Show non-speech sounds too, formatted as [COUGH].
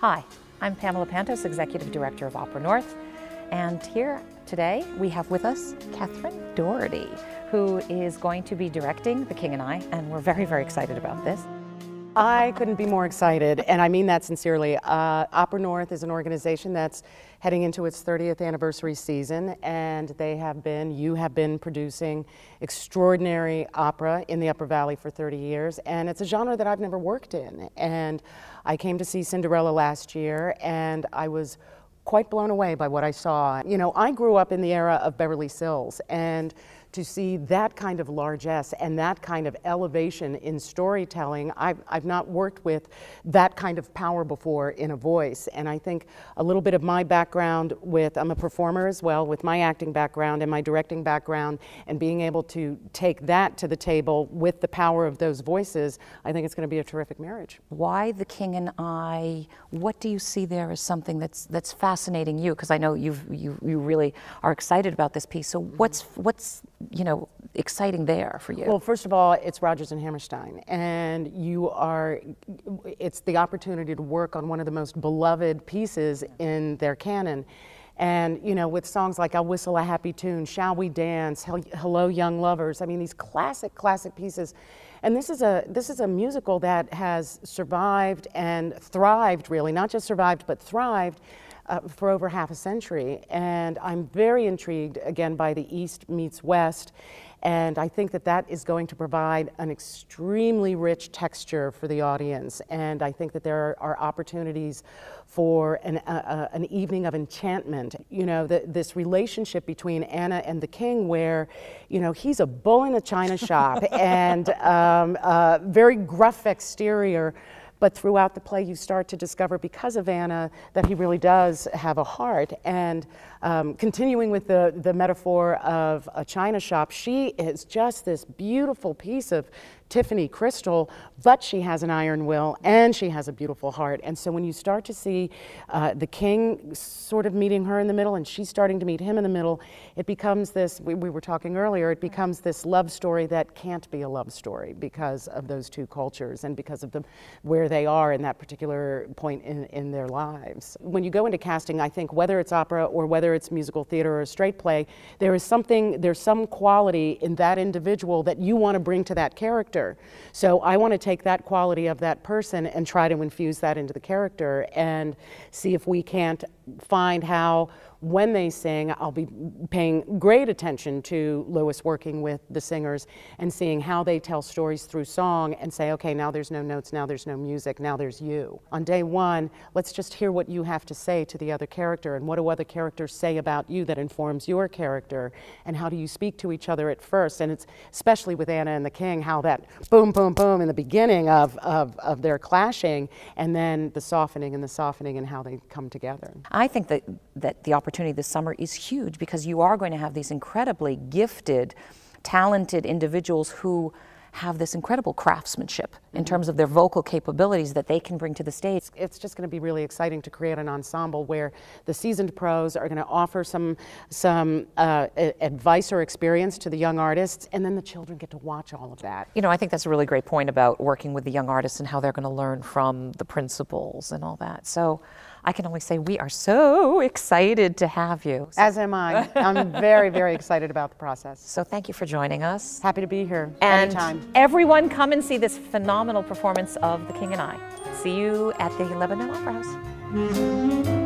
Hi, I'm Pamela Pantos, Executive Director of Opera North, and here today we have with us Catherine Doherty, who is going to be directing The King and I, and we're very, very excited about this. I couldn't be more excited, and I mean that sincerely. Uh, Opera North is an organization that's heading into its 30th anniversary season, and they have been, you have been producing extraordinary opera in the Upper Valley for 30 years, and it's a genre that I've never worked in. And I came to see Cinderella last year, and I was quite blown away by what I saw. You know, I grew up in the era of Beverly Sills, and to see that kind of largesse and that kind of elevation in storytelling. I've, I've not worked with that kind of power before in a voice. And I think a little bit of my background with, I'm a performer as well, with my acting background and my directing background, and being able to take that to the table with the power of those voices, I think it's going to be a terrific marriage. Why The King and I? What do you see there as something that's, that's fascinating you? Because I know you've, you, you really are excited about this piece. So what's, what's you know, exciting there for you? Well, first of all, it's Rodgers and Hammerstein, and you are, it's the opportunity to work on one of the most beloved pieces in their canon. And, you know, with songs like I'll Whistle a Happy Tune, Shall We Dance, Hello Young Lovers, I mean, these classic, classic pieces. And this is a this is a musical that has survived and thrived really, not just survived but thrived uh, for over half a century. And I'm very intrigued, again, by the East meets West. And I think that that is going to provide an extremely rich texture for the audience. And I think that there are, are opportunities for an, uh, uh, an evening of enchantment. You know, the, this relationship between Anna and the king, where, you know, he's a bull in a china shop [LAUGHS] and um, very gruff exterior. But throughout the play, you start to discover, because of Anna, that he really does have a heart. And um, continuing with the, the metaphor of a china shop, she is just this beautiful piece of Tiffany crystal, but she has an iron will and she has a beautiful heart. And so when you start to see uh, the king sort of meeting her in the middle and she's starting to meet him in the middle, it becomes this, we, we were talking earlier, it becomes this love story that can't be a love story because of those two cultures and because of the, where they are in that particular point in, in their lives. When you go into casting, I think whether it's opera or whether it's musical theater or straight play, there is something, there's some quality in that individual that you want to bring to that character character. So I want to take that quality of that person and try to infuse that into the character and see if we can't find how when they sing, I'll be paying great attention to Louis working with the singers and seeing how they tell stories through song and say, okay, now there's no notes, now there's no music, now there's you. On day one, let's just hear what you have to say to the other character and what do other characters say about you that informs your character and how do you speak to each other at first. And it's especially with Anna and the King, how that boom, boom, boom in the beginning of, of, of their clashing and then the softening and the softening and how they come together. I think that, that the opportunity this summer is huge because you are going to have these incredibly gifted, talented individuals who have this incredible craftsmanship in mm-hmm. terms of their vocal capabilities that they can bring to the stage. It's just going to be really exciting to create an ensemble where the seasoned pros are going to offer some some uh, advice or experience to the young artists, and then the children get to watch all of that. You know, I think that's a really great point about working with the young artists and how they're going to learn from the principals and all that. So. I can only say we are so excited to have you. So. As am I. I'm very, very excited about the process. So thank you for joining us. Happy to be here and anytime. Everyone come and see this phenomenal performance of The King and I. See you at the Lebanon Opera House.